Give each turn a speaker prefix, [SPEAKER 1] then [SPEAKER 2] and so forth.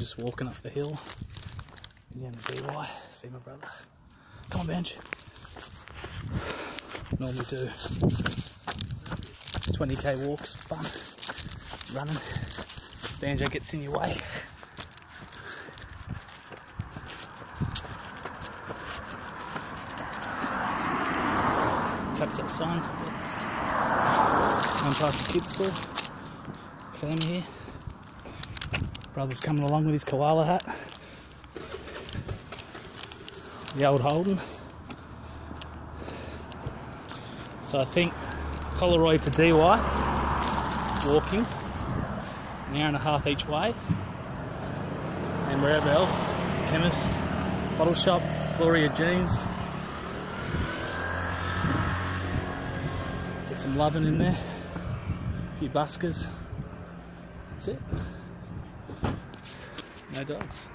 [SPEAKER 1] just walking up the hill. Again, DY. See my brother. Come on, bench. Normally do 20k walks, fun, running. Banjo gets in your way. Touch that sign. Going past the kids' school. Family here. Brother's coming along with his koala hat. The old Holden. So I think Collaroy to DY, walking, an hour and a half each way. And wherever else, chemist, bottle shop, Gloria Jeans. Get some loving in there, a few buskers. That's it. No dogs.